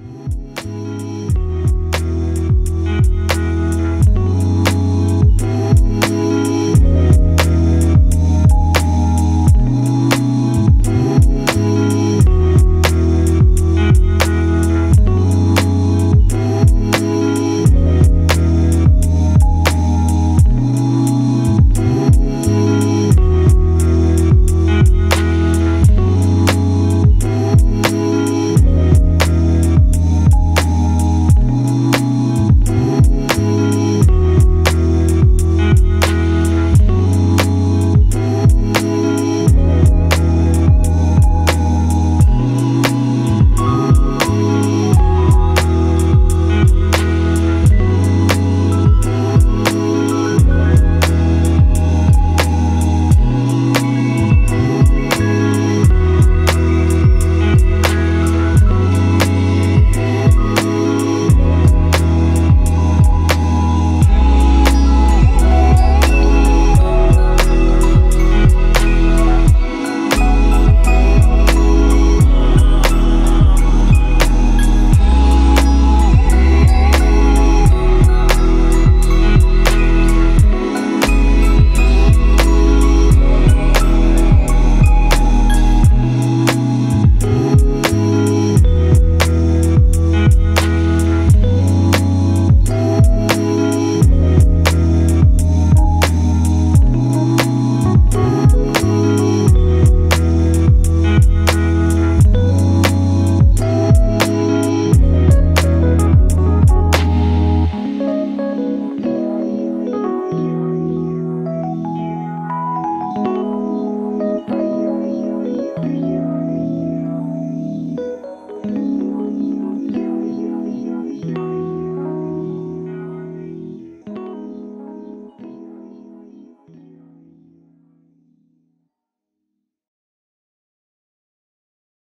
Peace.